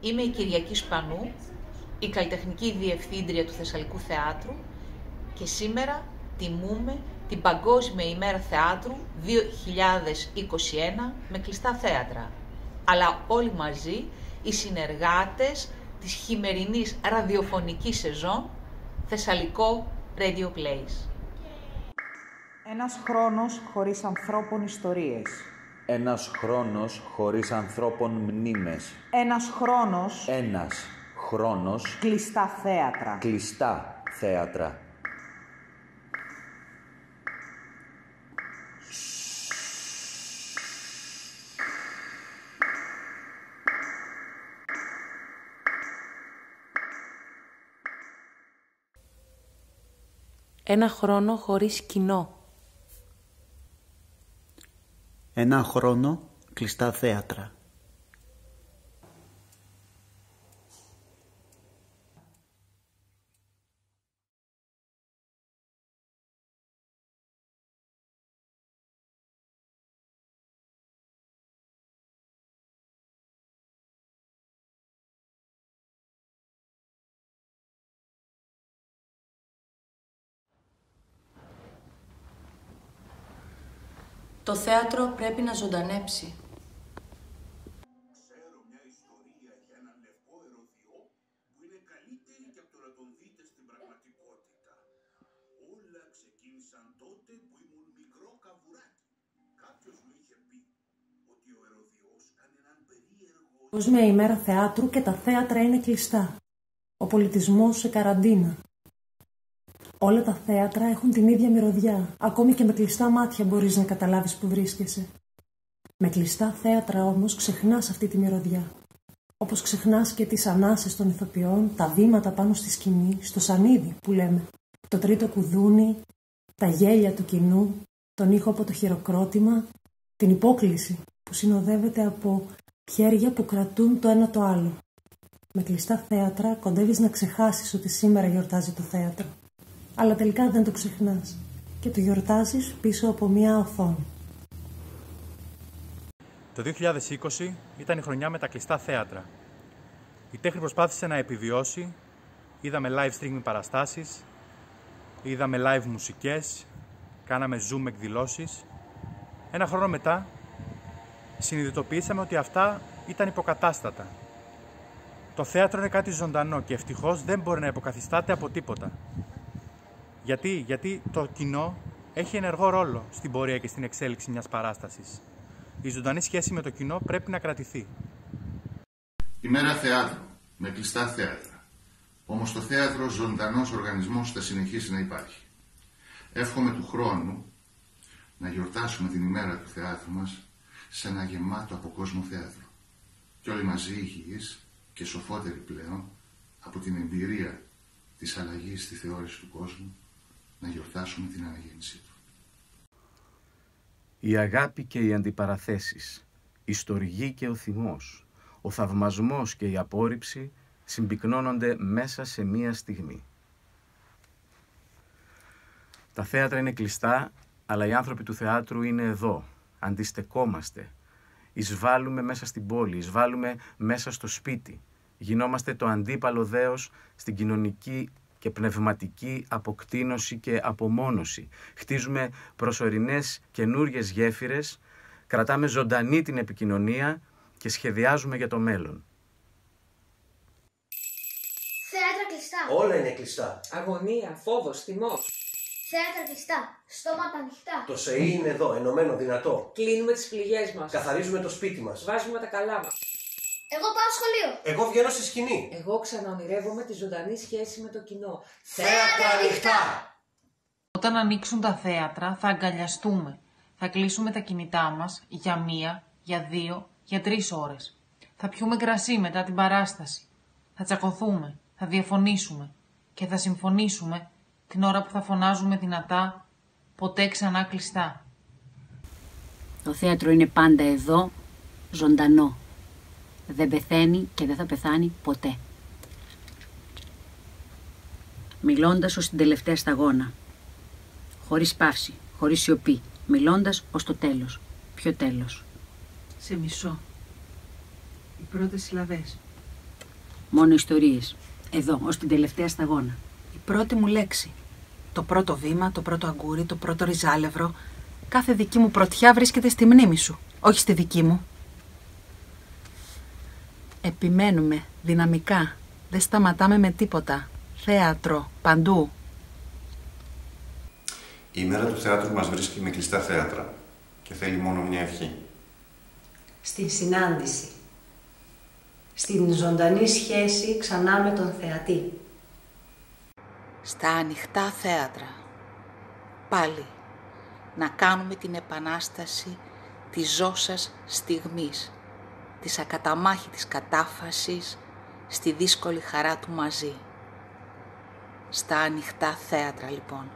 Είμαι η Κυριακή Σπανού, η καλλιτεχνική διευθύντρια του Θεσσαλικού Θεάτρου και σήμερα τιμούμε την Παγκόσμια ημέρα θεάτρου 2021 με κλειστά θέατρα. Αλλά όλοι μαζί οι συνεργάτες της χειμερινής ραδιοφωνικής σεζόν Θεσσαλικό Radio Plays. Ένας χρόνος χωρίς ανθρώπων ιστορίες. Ένας χρόνος χωρίς ανθρώπων μνήμες. Ένας χρόνος Ένας χρόνος κλειστά θέατρα. κλειστά θέατρα. Ένα χρόνο χωρίς κοινό. Ένα χρόνο κλειστά θέατρα. Το θέατρο πρέπει να ζωντανέψει. Ξέρω μια ιστορία για έναν λευκό ερωδιό που είναι καλύτερη και από το να τον δείτε στην πραγματικότητα. Όλα ξεκίνησαν τότε που ήμουν μικρό καβουράκι. Κάποιος μου είχε πει ότι ο ερωδιός κάνει έναν περίεργο... Παγκόσμια ημέρα θεάτρου και τα θέατρα είναι κλειστά. Ο πολιτισμός σε καραντίνα. Όλα τα θέατρα έχουν την ίδια μυρωδιά. Ακόμη και με κλειστά μάτια μπορείς να καταλάβεις που βρίσκεσαι. Με κλειστά θέατρα όμως ξεχνάς αυτή τη μυρωδιά. Όπως ξεχνάς και τις ανάσες των ηθοποιών, τα βήματα πάνω στη σκηνή, στο σανίδι που λέμε. Το τρίτο κουδούνι, τα γέλια του κοινού, τον ήχο από το χειροκρότημα, την υπόκληση που συνοδεύεται από χέρια που κρατούν το ένα το άλλο. Με κλειστά θέατρα κοντεύεις να ξεχάσεις ότι σήμερα γιορτάζει το θέατρο. Αλλά τελικά δεν το ξεχνάς και το γιορτάζεις πίσω από μια οθόνη. Το 2020 ήταν η χρονιά με τα κλειστά θέατρα. Η τέχνη προσπάθησε να επιβιώσει. Είδαμε live streaming παραστάσεις, είδαμε live μουσικές, κάναμε zoom εκδηλώσεις. Ένα χρόνο μετά συνειδητοποιήσαμε ότι αυτά ήταν υποκατάστατα. Το θέατρο είναι κάτι ζωντανό και ευτυχώς δεν μπορεί να υποκαθιστάται από τίποτα. Γιατί, γιατί το κοινό έχει ενεργό ρόλο στην πορεία και στην εξέλιξη μιας παράστασης. Η ζωντανή σχέση με το κοινό πρέπει να κρατηθεί. Ημέρα θεάτρου, με κλειστά θέατρα. Όμως το θέατρο ζωντανός οργανισμός θα συνεχίσει να υπάρχει. Εύχομαι του χρόνου να γιορτάσουμε την ημέρα του θεάτρου μας σε ένα γεμάτο από κόσμο θέατρο. Και όλοι μαζί υγιείς και σοφότεροι πλέον από την εμπειρία της αλλαγής στη θεώρηση του κόσμου να γιορτάσουμε την αναγέννησή του. Η αγάπη και οι αντιπαραθέσεις, η στοργή και ο θυμός, ο θαυμασμός και η απόρριψη συμπυκνώνονται μέσα σε μία στιγμή. Τα θέατρα είναι κλειστά, αλλά οι άνθρωποι του θεάτρου είναι εδώ. Αντιστεκόμαστε. Εισβάλλουμε μέσα στην πόλη, εισβάλλουμε μέσα στο σπίτι. Γινόμαστε το αντίπαλο δέος στην κοινωνική και πνευματική αποκτήνωση και απομόνωση. Χτίζουμε προσωρινές καινούριε γέφυρες, κρατάμε ζωντανή την επικοινωνία και σχεδιάζουμε για το μέλλον. Θέατρα κλειστά. Όλα είναι κλειστά. Αγωνία, φόβος, θυμός. Θέατρα κλειστά. Στόματα ανοιχτά. Το ΣΕΗ είναι εδώ, ενωμένο, δυνατό. Κλείνουμε τις πληγές μας. Καθαρίζουμε το σπίτι μας. Βάζουμε τα καλά μας. Εγώ πάω σχολείο. Εγώ βγαίνω στη σκηνή. Εγώ ξαναονειρεύομαι τη ζωντανή σχέση με το κοινό. Θέατρα ανοιχτά. Όταν ανοίξουν τα θέατρα θα αγκαλιαστούμε. Θα κλείσουμε τα κινητά μας για μία, για δύο, για τρεις ώρες. Θα πιούμε κρασί μετά την παράσταση. Θα τσακωθούμε, θα διαφωνήσουμε και θα συμφωνήσουμε την ώρα που θα φωνάζουμε δυνατά ποτέ ξανά κλειστά. Το θέατρο είναι πάντα εδώ, ζωντανό. Δεν πεθαίνει και δεν θα πεθάνει ποτέ. Μιλώντας ως την τελευταία σταγόνα. Χωρίς παύση, χωρίς σιωπή. Μιλώντας ως το τέλος. Ποιο τέλος. Σε μισό. Οι πρώτες συλλαβές. Μόνο ιστορίες. Εδώ, ως την τελευταία σταγόνα. Η πρώτη μου λέξη. Το πρώτο βήμα, το πρώτο αγκούρι, το πρώτο ριζάλευρο. Κάθε δική μου πρωτιά βρίσκεται στη μνήμη σου, όχι στη δική μου. Επιμένουμε, δυναμικά. Δεν σταματάμε με τίποτα. Θέατρο, παντού. Η ημέρα του θεάτρου μας βρίσκει με κλειστά θέατρα και θέλει μόνο μια ευχή. Στην συνάντηση. Στην ζωντανή σχέση ξανά με τον θεατή. Στα ανοιχτά θέατρα. Πάλι. Να κάνουμε την επανάσταση της ζώσας στιγμής, της ακαταμάχητης κατάφασης στη δύσκολη χαρά του μαζί. Στα ανοιχτά θέατρα λοιπόν.